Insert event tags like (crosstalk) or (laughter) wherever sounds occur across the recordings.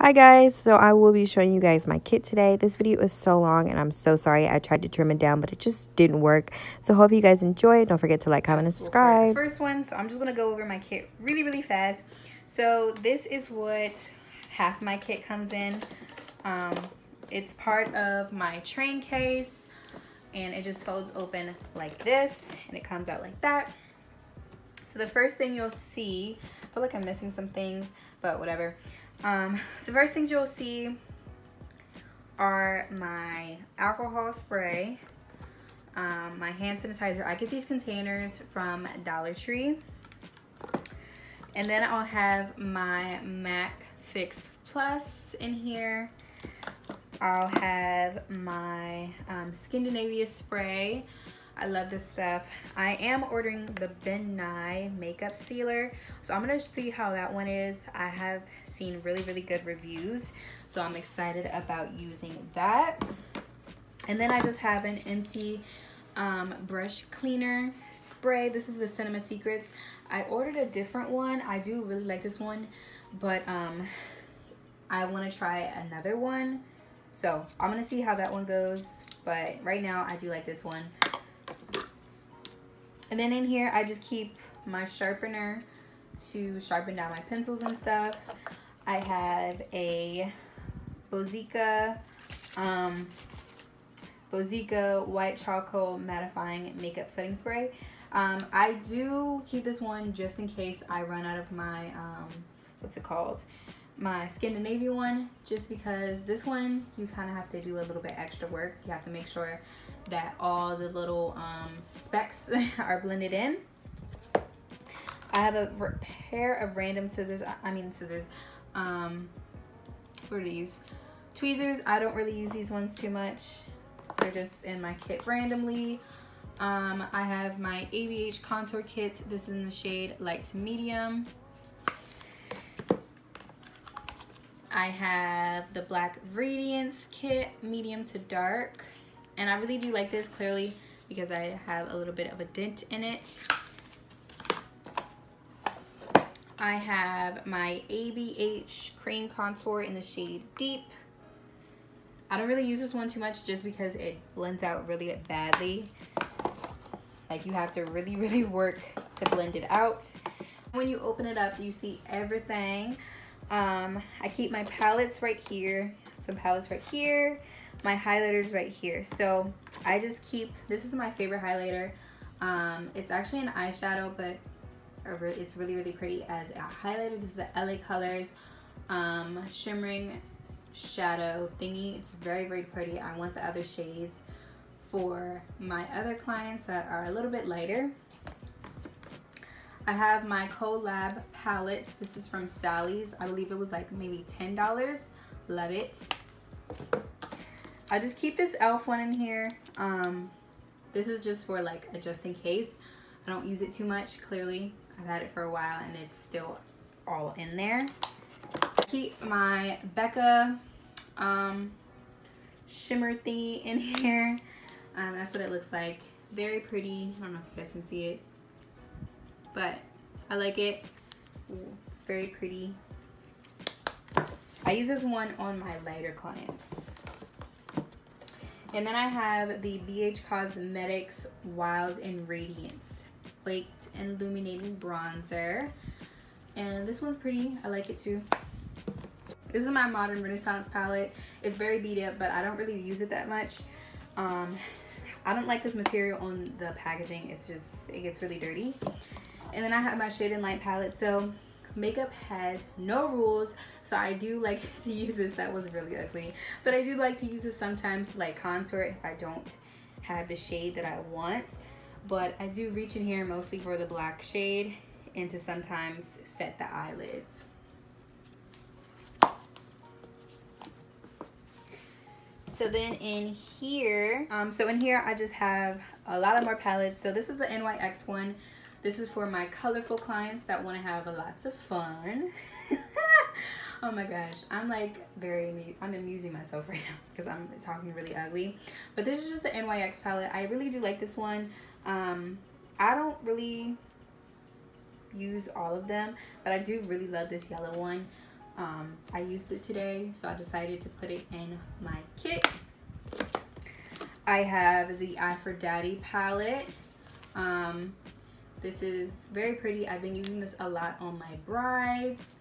Hi guys, so I will be showing you guys my kit today. This video is so long and I'm so sorry. I tried to trim it down, but it just didn't work. So hope you guys enjoy. Don't forget to like, comment, and subscribe. First one, so I'm just going to go over my kit really, really fast. So this is what half my kit comes in. Um, it's part of my train case and it just folds open like this and it comes out like that. So the first thing you'll see, I feel like I'm missing some things, but whatever. Um, the first things you'll see are my alcohol spray, um, my hand sanitizer. I get these containers from Dollar Tree. And then I'll have my MAC Fix Plus in here. I'll have my um, Skindinavia spray. I love this stuff. I am ordering the Ben Nye makeup sealer. So I'm gonna see how that one is. I have seen really, really good reviews. So I'm excited about using that. And then I just have an empty um, brush cleaner spray. This is the Cinema Secrets. I ordered a different one. I do really like this one, but um, I wanna try another one. So I'm gonna see how that one goes. But right now I do like this one. And then in here, I just keep my sharpener to sharpen down my pencils and stuff. I have a Boscia, um, Boscia White Charcoal Mattifying Makeup Setting Spray. Um, I do keep this one just in case I run out of my, um, what's it called? My Scandinavian one, just because this one, you kind of have to do a little bit extra work. You have to make sure that all the little um, specks (laughs) are blended in. I have a pair of random scissors, I mean scissors, um, what are these? Tweezers, I don't really use these ones too much. They're just in my kit randomly. Um, I have my ABH contour kit. This is in the shade light to medium. I have the Black Radiance kit, medium to dark. And I really do like this clearly because I have a little bit of a dent in it. I have my ABH cream contour in the shade Deep. I don't really use this one too much just because it blends out really badly. Like you have to really, really work to blend it out. When you open it up, you see everything. Um, I keep my palettes right here, some palettes right here, my highlighters right here. So I just keep, this is my favorite highlighter. Um, it's actually an eyeshadow, but it's really, really pretty as a highlighter. This is the LA Colors um, Shimmering Shadow thingy. It's very, very pretty. I want the other shades for my other clients that are a little bit lighter. I have my Collab palette. This is from Sally's. I believe it was like maybe $10. Love it. I just keep this e.l.f. one in here. Um, this is just for like a just in case. I don't use it too much, clearly. I've had it for a while and it's still all in there. Keep my Becca um, shimmer thingy in (laughs) here. Um, that's what it looks like. Very pretty. I don't know if you guys can see it. But I like it. Ooh, it's very pretty. I use this one on my lighter clients. And then I have the BH Cosmetics Wild and Radiance Baked Illuminating Bronzer. And this one's pretty. I like it too. This is my Modern Renaissance palette. It's very beat up, but I don't really use it that much. Um, I don't like this material on the packaging. It's just, it gets really dirty. And then I have my Shade and Light palette. So makeup has no rules. So i do like (laughs) to use this. That was really ugly. But i do like to use this sometimes like contour if i don't have the shade that i want. But i do reach in here mostly for the black shade and to sometimes set the eyelids. So then in here um so in here i just have a lot of more palettes. So this is the nyx one this is for my colorful clients that want to have lots of fun. (laughs) oh my gosh, I'm like very, I'm amusing myself right now (laughs) because I'm talking really ugly. But this is just the NYX palette. I really do like this one. Um, I don't really use all of them, but I do really love this yellow one. Um, I used it today, so I decided to put it in my kit. I have the iForDaddy palette. Um, this is very pretty. I've been using this a lot on my brides.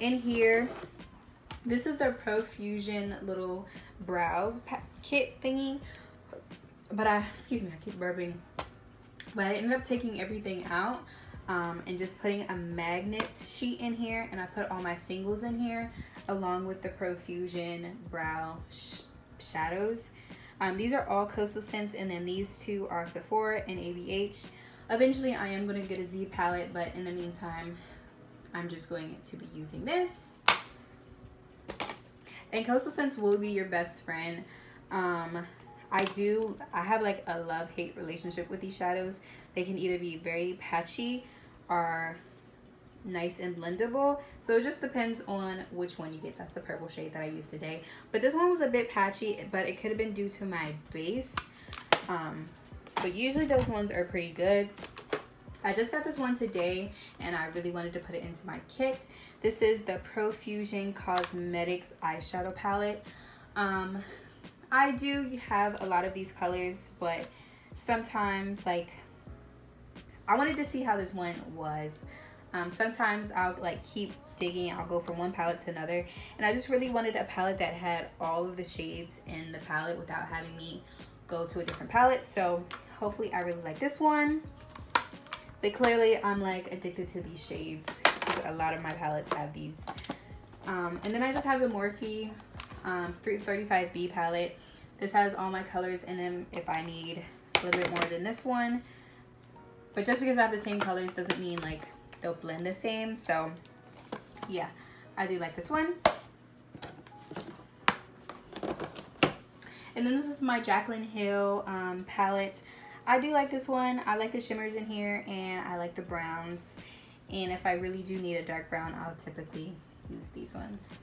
In here, this is the Profusion little brow kit thingy. But I, excuse me, I keep burping. But I ended up taking everything out um, and just putting a magnet sheet in here. And I put all my singles in here along with the Profusion brow sh shadows. Um, these are all Coastal Scents and then these two are Sephora and ABH. Eventually I am going to get a Z palette, but in the meantime, I'm just going to be using this. And Coastal Scents will be your best friend. Um, I do, I have like a love-hate relationship with these shadows. They can either be very patchy or nice and blendable. So it just depends on which one you get. That's the purple shade that I used today. But this one was a bit patchy, but it could have been due to my base. Um, but usually those ones are pretty good. I just got this one today and I really wanted to put it into my kit. This is the Profusion Cosmetics eyeshadow palette. Um, I do have a lot of these colors, but sometimes like I wanted to see how this one was. Um, sometimes I'll like keep digging. I'll go from one palette to another. And I just really wanted a palette that had all of the shades in the palette without having me go to a different palette. So hopefully I really like this one. But clearly I'm like addicted to these shades a lot of my palettes have these. Um, and then I just have the Morphe um, 35B palette. This has all my colors in them if I need a little bit more than this one. But just because I have the same colors doesn't mean like they'll blend the same. So yeah, I do like this one. And then this is my Jaclyn Hill um, palette. I do like this one. I like the shimmers in here and I like the browns. And if I really do need a dark brown, I'll typically use these ones.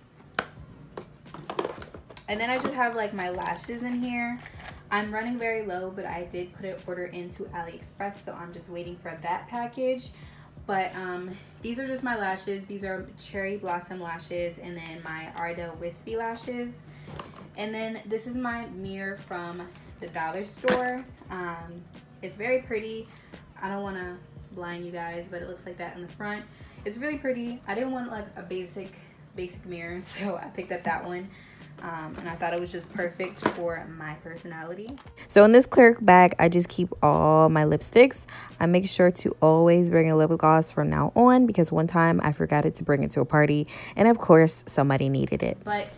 And then I just have like my lashes in here. I'm running very low, but I did put an order into AliExpress, so I'm just waiting for that package. But um, these are just my lashes. These are Cherry Blossom lashes and then my Ardell Wispy lashes. And then this is my mirror from the dollar store. Um, it's very pretty. I don't want to blind you guys, but it looks like that in the front. It's really pretty. I didn't want like a basic, basic mirror, (laughs) so I picked up that one. Um, and I thought it was just perfect for my personality. So in this clear bag, I just keep all my lipsticks. I make sure to always bring a lip gloss from now on because one time I forgot it to bring it to a party. And of course, somebody needed it. But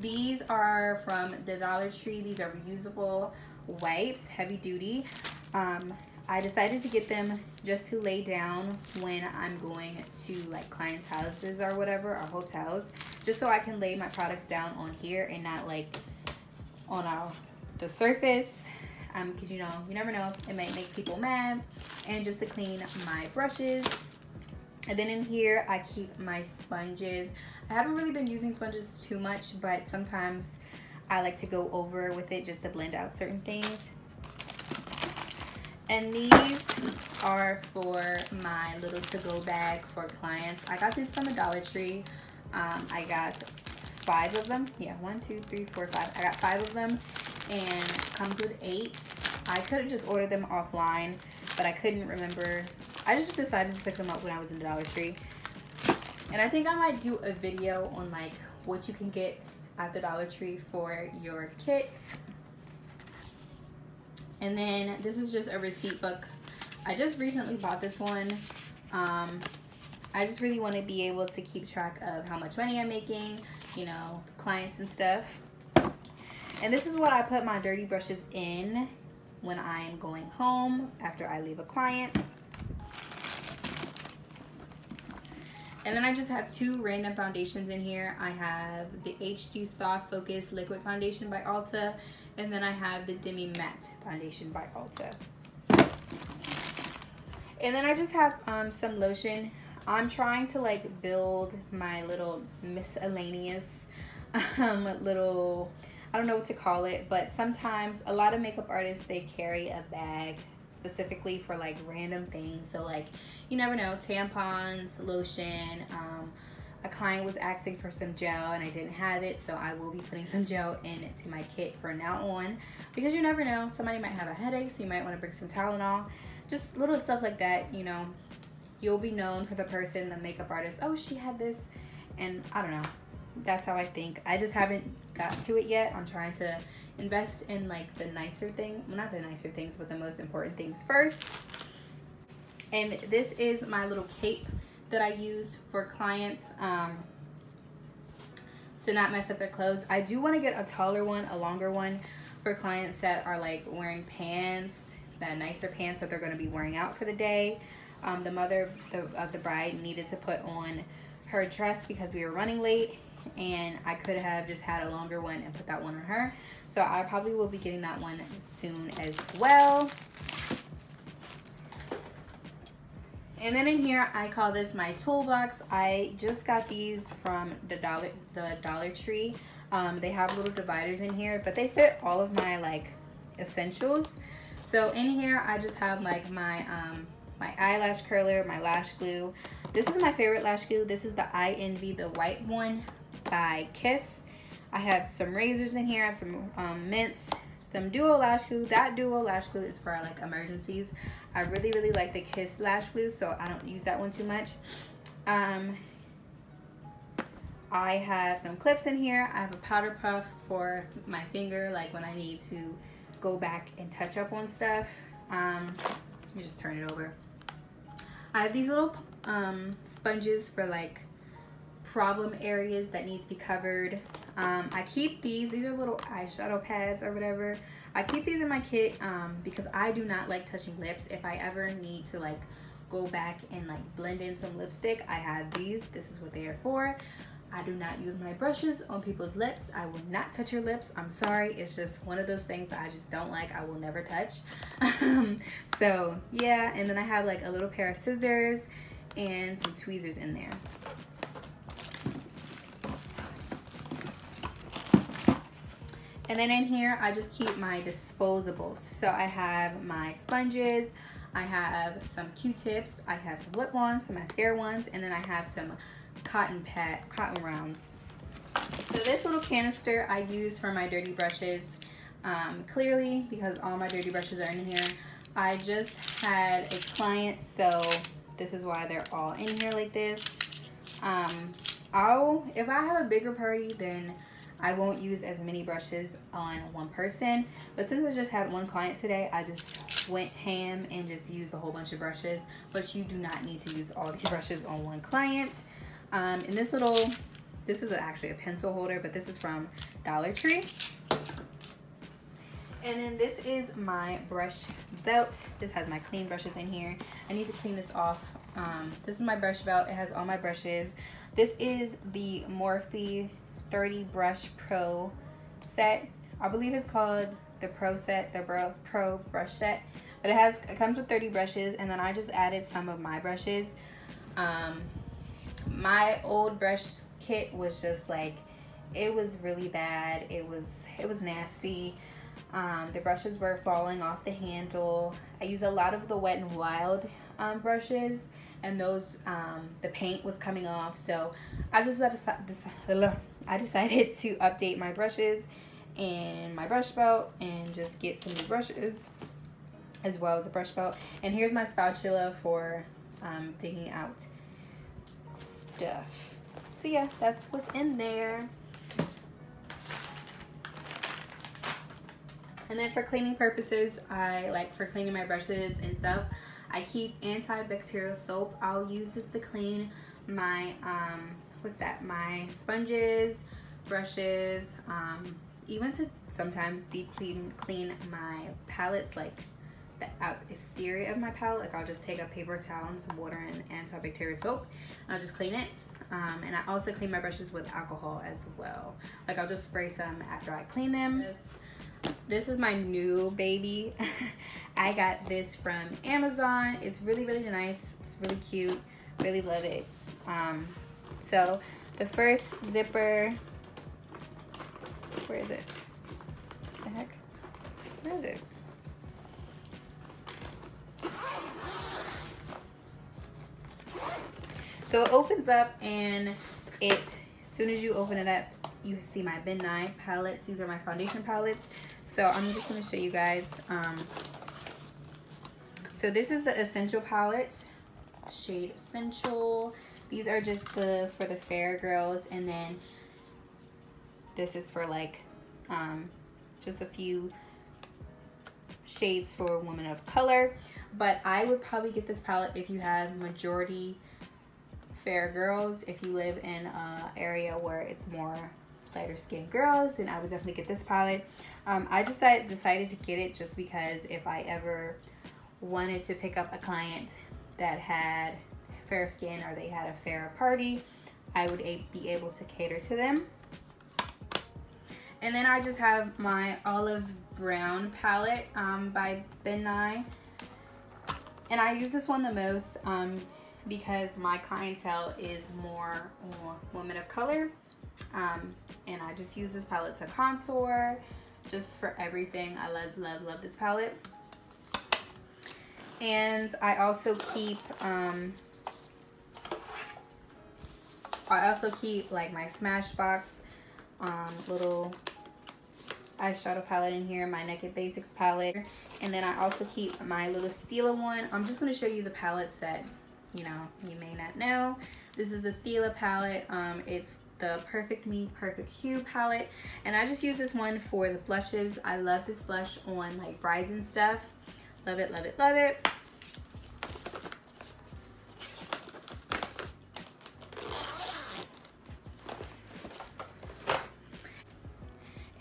these are from the Dollar Tree. These are reusable wipes, heavy duty. Um, I decided to get them just to lay down when I'm going to like clients' houses or whatever, or hotels, just so I can lay my products down on here and not like on our, the surface. Um, cause you know, you never know, it might make people mad. And just to clean my brushes. And then in here, I keep my sponges. I haven't really been using sponges too much, but sometimes I like to go over with it just to blend out certain things. And these are for my little to-go bag for clients. I got these from the Dollar Tree. Um, I got five of them. Yeah, one, two, three, four, five. I got five of them and comes with eight. I could have just ordered them offline, but I couldn't remember. I just decided to pick them up when I was in the Dollar Tree. And I think I might do a video on like what you can get at the Dollar Tree for your kit. And then this is just a receipt book. I just recently bought this one. Um, I just really want to be able to keep track of how much money I'm making, you know, clients and stuff. And this is what I put my dirty brushes in when I'm going home after I leave a client. And then I just have two random foundations in here. I have the HG Soft Focus Liquid Foundation by Ulta. And then I have the Demi Matte Foundation by Ulta. And then I just have um, some lotion. I'm trying to like build my little miscellaneous (laughs) um, little, I don't know what to call it. But sometimes a lot of makeup artists, they carry a bag specifically for like random things. So like, you never know, tampons, lotion, um, a client was asking for some gel and I didn't have it, so I will be putting some gel into my kit for now on because you never know. Somebody might have a headache, so you might want to bring some Tylenol. Just little stuff like that, you know. You'll be known for the person, the makeup artist. Oh, she had this, and I don't know. That's how I think. I just haven't got to it yet. I'm trying to invest in like the nicer thing. Well, not the nicer things, but the most important things first. And this is my little cape that I use for clients um, to not mess up their clothes. I do want to get a taller one, a longer one for clients that are like wearing pants, that nicer pants that they're going to be wearing out for the day. Um, the mother of the bride needed to put on her dress because we were running late and I could have just had a longer one and put that one on her. So I probably will be getting that one soon as well. And then in here, I call this my toolbox. I just got these from the Dollar, the Dollar Tree. Um, they have little dividers in here, but they fit all of my like essentials. So in here, I just have like my um, my eyelash curler, my lash glue. This is my favorite lash glue. This is the I Envy, the white one by Kiss. I have some razors in here. I have some um, mints, some duo lash glue. That duo lash glue is for like emergencies. I really, really like the Kiss lash glue, so I don't use that one too much. Um, I have some clips in here. I have a powder puff for my finger, like when I need to go back and touch up on stuff. Um, let me just turn it over. I have these little um, sponges for like problem areas that need to be covered. Um, I keep these, these are little eyeshadow pads or whatever. I keep these in my kit um, because I do not like touching lips. If I ever need to like go back and like blend in some lipstick, I have these. This is what they are for. I do not use my brushes on people's lips. I will not touch your lips. I'm sorry. It's just one of those things that I just don't like. I will never touch. (laughs) so yeah, and then I have like a little pair of scissors and some tweezers in there. And then in here, I just keep my disposables. So I have my sponges, I have some Q-tips, I have some lip ones, some mascara ones, and then I have some cotton pad, cotton rounds. So this little canister I use for my dirty brushes, um, clearly because all my dirty brushes are in here. I just had a client, so this is why they're all in here like this. Um, I'll, if I have a bigger party, then I won't use as many brushes on one person. But since I just had one client today, I just went ham and just used a whole bunch of brushes. But you do not need to use all these brushes on one client. Um, and this little, this is actually a pencil holder, but this is from Dollar Tree. And then this is my brush belt. This has my clean brushes in here. I need to clean this off. Um, this is my brush belt. It has all my brushes. This is the Morphe 30 brush pro set. I believe it's called the pro set the bro pro brush set. But it has it comes with 30 brushes and then i just added some of my brushes. Um my old brush kit was just like it was really bad. It was it was nasty. Um, the brushes were falling off the handle. I use a lot of the wet and wild um, brushes and those um, the paint was coming off. So I just decided I decided (laughs) to update my brushes and my brush belt and just get some new brushes as well as a brush belt. And here's my spatula for um, digging out stuff. So yeah that's what's in there. And then for cleaning purposes I like for cleaning my brushes and stuff I keep antibacterial soap. I'll use this to clean my, um, what's that, my sponges, brushes, um, even to sometimes deep clean, clean my palettes, like the out exterior of my palette. Like I'll just take a paper towel and some water and antibacterial soap. I'll just clean it. Um, and I also clean my brushes with alcohol as well. Like I'll just spray some after I clean them. This this is my new baby. (laughs) I got this from Amazon. It's really, really nice. It's really cute. Really love it. Um, so the first zipper, where is it? The heck? Where is it? So it opens up and it, as soon as you open it up, you see my Ben Nye palettes. These are my foundation palettes. So I'm just going to show you guys. Um, so this is the Essential palette, shade Essential. These are just the for the fair girls. And then this is for like um, just a few shades for women of color. But I would probably get this palette if you have majority fair girls. If you live in an area where it's more lighter skinned girls, then I would definitely get this palette. Um, I just decided to get it just because if I ever wanted to pick up a client that had fair skin or they had a fair party, I would be able to cater to them. And then I just have my olive brown palette um, by Ben Nye. And I use this one the most um, because my clientele is more, more women of color. Um, and I just use this palette to contour, just for everything. I love, love, love this palette. And I also keep, um, I also keep like my Smashbox um, little eyeshadow palette in here, my Naked Basics palette. And then I also keep my little Stila one. I'm just going to show you the palettes that, you know, you may not know. This is the Stila palette. Um, it's the Perfect Me Perfect Hue palette. And I just use this one for the blushes. I love this blush on like brides and stuff. Love it, love it, love it.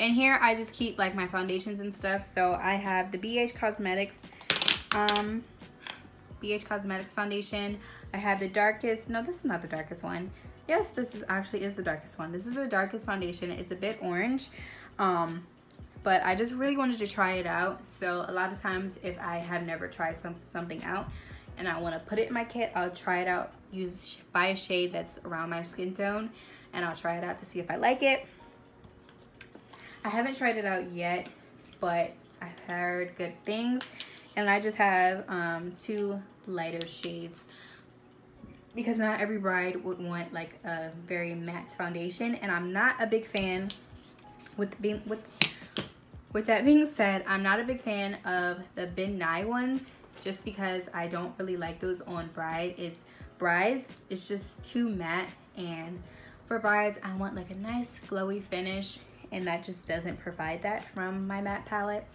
And here I just keep like my foundations and stuff. So I have the BH Cosmetics, um, BH Cosmetics foundation. I have the darkest, no, this is not the darkest one. Yes, this is actually is the darkest one. This is the darkest foundation. It's a bit orange. Um, but I just really wanted to try it out. So a lot of times if I have never tried some, something out and I want to put it in my kit, I'll try it out, use buy a shade that's around my skin tone and I'll try it out to see if I like it. I haven't tried it out yet, but I've heard good things. And I just have um, two lighter shades because not every bride would want like a very matte foundation. And I'm not a big fan with being with with that being said, I'm not a big fan of the Ben Nye ones just because I don't really like those on bride. It's brides, it's just too matte and for brides, I want like a nice glowy finish and that just doesn't provide that from my matte palette.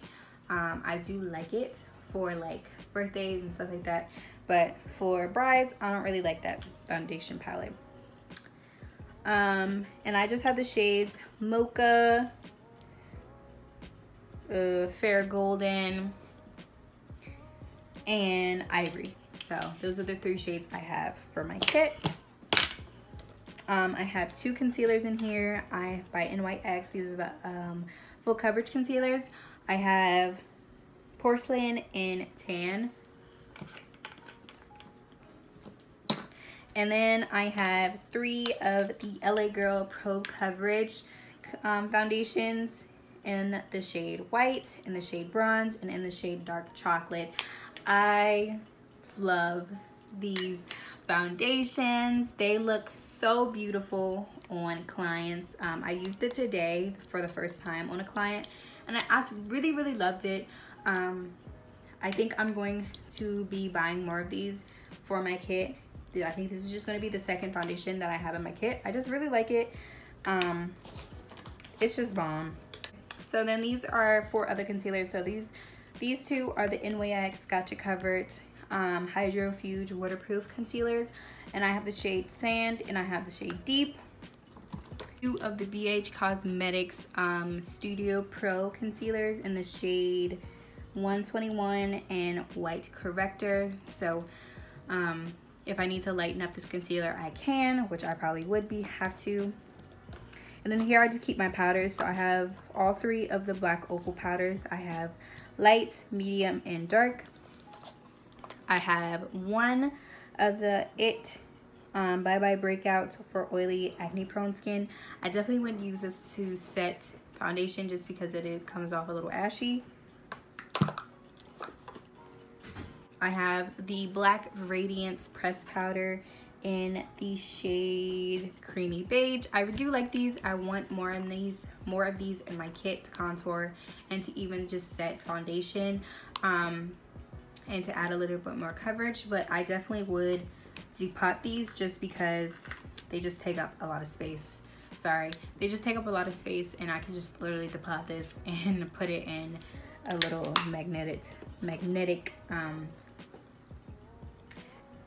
Um, I do like it for like birthdays and stuff like that, but for brides, I don't really like that foundation palette. Um, and I just have the shades Mocha, uh, Fair Golden, and Ivory. So those are the three shades I have for my kit. Um, I have two concealers in here. I by NYX. These are the um, full coverage concealers. I have Porcelain in Tan. And then I have three of the LA Girl Pro Coverage um, foundations in the shade White, in the shade Bronze, and in the shade Dark Chocolate. I love these foundations. They look so beautiful on clients. Um, I used it today for the first time on a client and I really, really loved it. Um, I think I'm going to be buying more of these for my kit. I think this is just going to be the second foundation that I have in my kit. I just really like it. Um, it's just bomb. So then these are four other concealers. So these these two are the NYX Gotcha Covered um, Hydrofuge Waterproof Concealers. And I have the shade Sand and I have the shade Deep. Two of the BH Cosmetics um, Studio Pro Concealers in the shade 121 and White Corrector. So um, if I need to lighten up this concealer, I can, which I probably would be have to. And then here I just keep my powders. So I have all three of the black opal powders. I have light, medium, and dark. I have one of the It um, Bye Bye Breakout for oily acne prone skin. I definitely wouldn't use this to set foundation just because it, it comes off a little ashy. I have the Black Radiance Press Powder in the shade Creamy Beige. I do like these. I want more in these, more of these in my kit to contour and to even just set foundation um, and to add a little bit more coverage. But I definitely would depot these just because they just take up a lot of space. Sorry, they just take up a lot of space and I can just literally depot this (laughs) and put it in a little magnetic, magnetic um,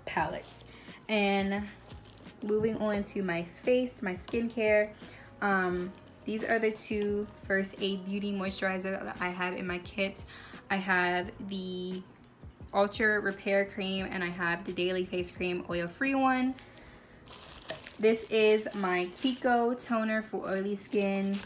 palettes. And moving on to my face, my skincare. Um, these are the two First Aid Beauty Moisturizer that I have in my kit. I have the Ultra Repair Cream and I have the Daily Face Cream oil-free one. This is my Kiko toner for oily skin.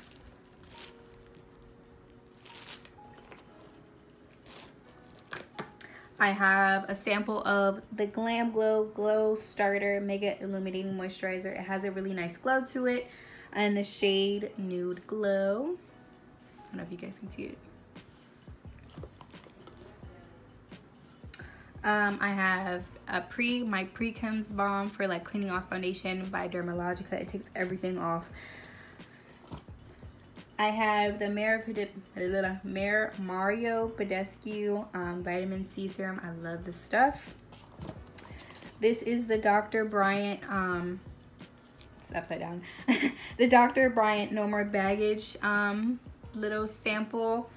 I have a sample of the Glam Glow Glow Starter Mega Illuminating Moisturizer. It has a really nice glow to it. And the shade Nude Glow. I don't know if you guys can see it. Um, I have a pre my PreCleanse balm for like cleaning off foundation by Dermalogica. It takes everything off. I have the Mer Mario Badescu um, Vitamin C Serum. I love this stuff. This is the Dr. Brandt, um, it's upside down. (laughs) the Dr. Brandt No More Baggage um, little sample.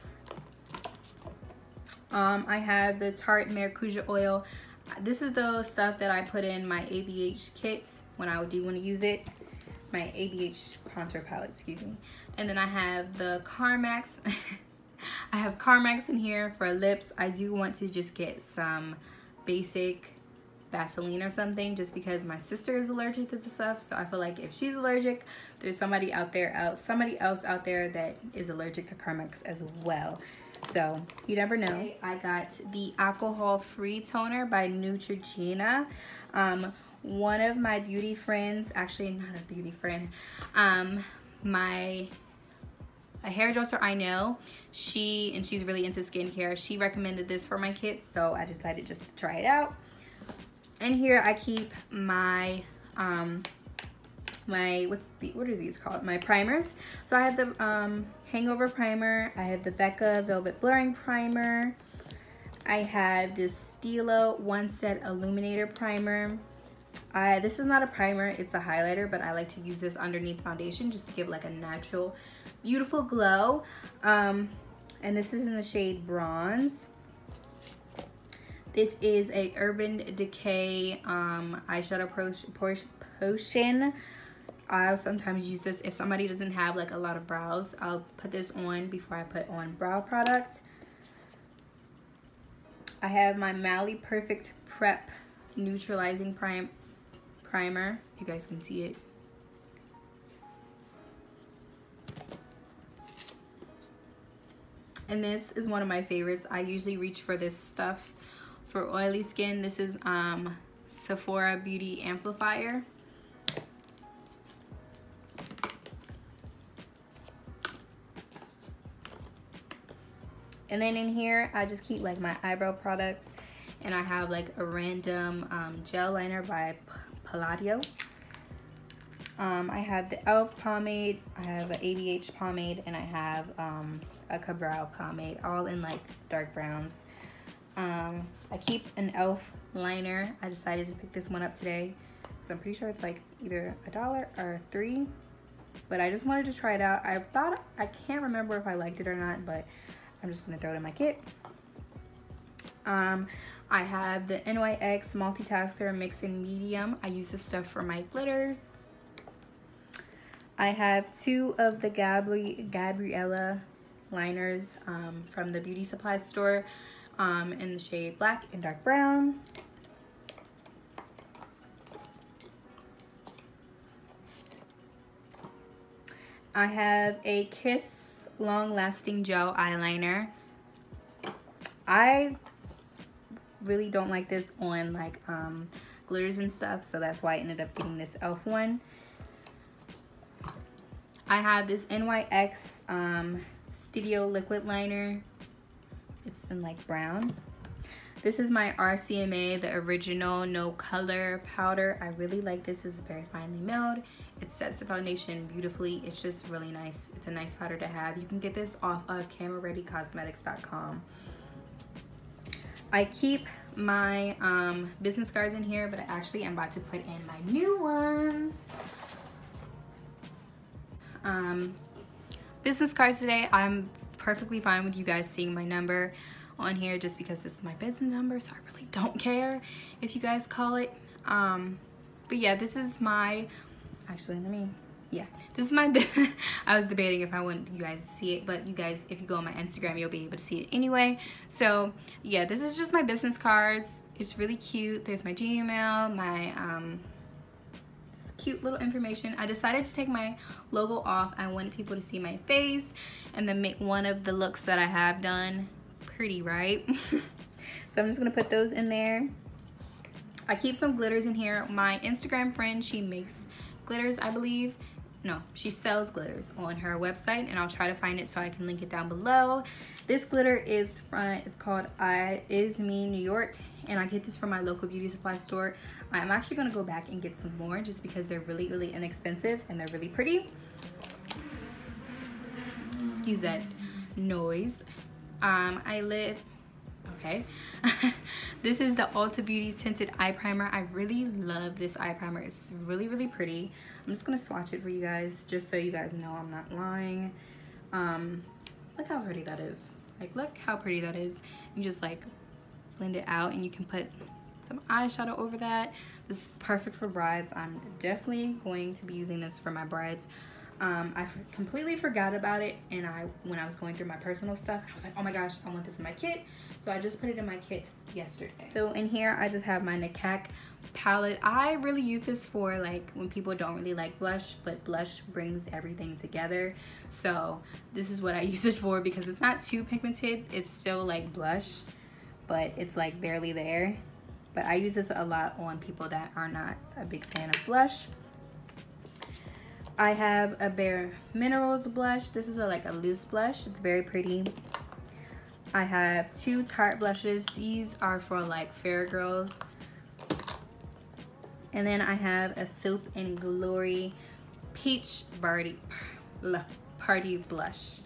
Um, I have the Tarte Maracuja Oil. This is the stuff that I put in my ABH kit when I do want to use it. My ABH contour palette, excuse me. And then I have the Carmex. (laughs) I have Carmex in here for lips. I do want to just get some basic Vaseline or something just because my sister is allergic to the stuff. So I feel like if she's allergic, there's somebody out there, out somebody else out there that is allergic to Carmex as well. So you never know. I got the alcohol-free toner by Neutrogena. Um, one of my beauty friends, actually not a beauty friend, um, my a hairdresser I know, she, and she's really into skincare, she recommended this for my kids, so I decided just to try it out. And here I keep my, um, my, what's the, what are these called? My primers. So I have the um, Hangover Primer, I have the Becca Velvet Blurring Primer, I have this Stila One Set Illuminator Primer, I, this is not a primer, it's a highlighter, but I like to use this underneath foundation just to give like a natural, beautiful glow. Um, and this is in the shade Bronze. This is a Urban Decay um, eyeshadow potion. I'll sometimes use this if somebody doesn't have like a lot of brows. I'll put this on before I put on brow product. I have my Mally Perfect Prep Neutralizing Prime primer. You guys can see it. And this is one of my favorites. I usually reach for this stuff for oily skin. This is um, Sephora Beauty Amplifier. And then in here, I just keep like my eyebrow products. And I have like a random um, gel liner by Palladio. Um, I have the e.l.f. pomade, I have an ABH pomade, and I have um, a Ka-Brow pomade, all in like dark browns. Um, I keep an e.l.f. liner. I decided to pick this one up today because I'm pretty sure it's like either a dollar or three. But I just wanted to try it out. I thought, I can't remember if I liked it or not, but I'm just gonna throw it in my kit. Um, I have the NYX Multitasker Mix in Medium. I use this stuff for my glitters. I have two of the Gabri Gabriella liners um, from the beauty supply store um, in the shade black and dark brown. I have a Kiss Long Lasting Gel Eyeliner. I really don't like this on like um, glitters and stuff. So that's why I ended up getting this e.l.f. one. I have this NYX um, Studio Liquid Liner. It's in like brown. This is my RCMA, the original no color powder. I really like this. It's very finely milled. It sets the foundation beautifully. It's just really nice. It's a nice powder to have. You can get this off of camerareadycosmetics.com. I keep my um, business cards in here, but I actually am about to put in my new ones. Um, business cards today, I'm perfectly fine with you guys seeing my number on here just because this is my business number, so I really don't care if you guys call it. Um, but yeah, this is my, actually, let me, yeah, this is my, (laughs) I was debating if I want you guys to see it, but you guys, if you go on my Instagram, you'll be able to see it anyway. So yeah, this is just my business cards. It's really cute. There's my Gmail, my, um, cute little information. I decided to take my logo off. I wanted people to see my face and then make one of the looks that I have done pretty, right? (laughs) so I'm just gonna put those in there. I keep some glitters in here. My Instagram friend, she makes glitters, I believe. No, she sells glitters on her website and I'll try to find it so I can link it down below. This glitter is from, it's called I Is Me New York and I get this from my local beauty supply store. I'm actually gonna go back and get some more just because they're really, really inexpensive and they're really pretty. Excuse that noise. Um, I live, okay. (laughs) this is the Ulta Beauty Tinted Eye Primer. I really love this eye primer. It's really, really pretty. I'm just gonna swatch it for you guys just so you guys know I'm not lying. Um, look how pretty that is. Like, look how pretty that is. You just like blend it out and you can put some eyeshadow over that. This is perfect for brides. I'm definitely going to be using this for my brides. Um, I completely forgot about it and I when I was going through my personal stuff I was like oh my gosh I want this in my kit. So I just put it in my kit yesterday. So in here I just have my Nakak palette. I really use this for like when people don't really like blush but blush brings everything together. So this is what I (laughs) use this for because it's not too pigmented. It's still like blush but it's like barely there. But I use this a lot on people that are not a big fan of blush I have a Bare Minerals blush. This is a, like a loose blush. It's very pretty. I have two Tarte blushes. These are for like fair girls. And then I have a Soap and Glory Peach Party, Party Blush.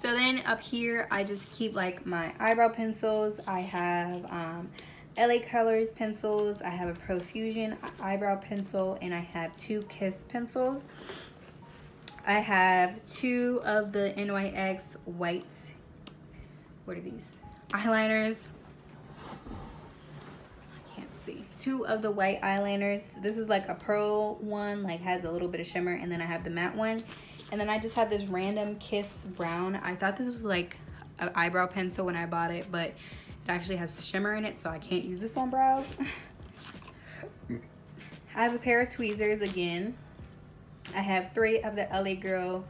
So then up here, I just keep like my eyebrow pencils. I have um, LA Colors pencils. I have a Profusion eyebrow pencil and I have two Kiss pencils. I have two of the NYX white, what are these? Eyeliners. I can't see. Two of the white eyeliners. This is like a pearl one, like has a little bit of shimmer and then I have the matte one. And then I just have this random Kiss Brown. I thought this was like an eyebrow pencil when I bought it, but it actually has shimmer in it, so I can't use this on brows. (laughs) I have a pair of tweezers again. I have three of the LA Girl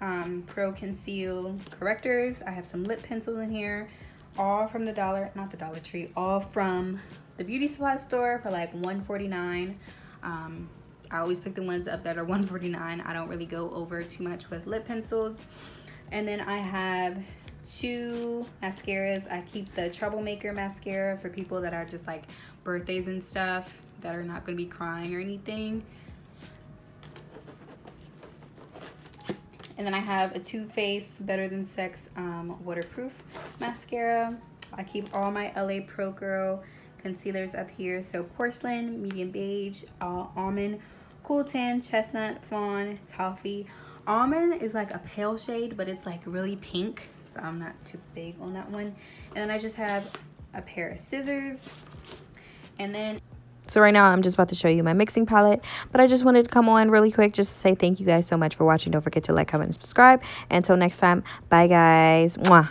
um, Pro Conceal correctors. I have some lip pencils in here, all from the Dollar, not the Dollar Tree, all from the beauty supply store for like 149 um, I always pick the ones up that are (laughs) 149 I don't really go over too much with lip pencils. And then I have two mascaras. I keep the troublemaker mascara for people that are just like birthdays and stuff that are not going to be crying or anything. And then I have a Too Faced Better Than Sex um, waterproof mascara. I keep all my LA Pro Girl concealers up here. So porcelain medium beige almond Cool Tan, Chestnut, Fawn, Toffee. Almond is like a pale shade, but it's like really pink. So I'm not too big on that one. And then I just have a pair of scissors. And then so right now I'm just about to show you my mixing palette, but I just wanted to come on really quick just to say thank you guys so much for watching. Don't forget to like, comment, and subscribe. Until next time, bye guys. Mwah.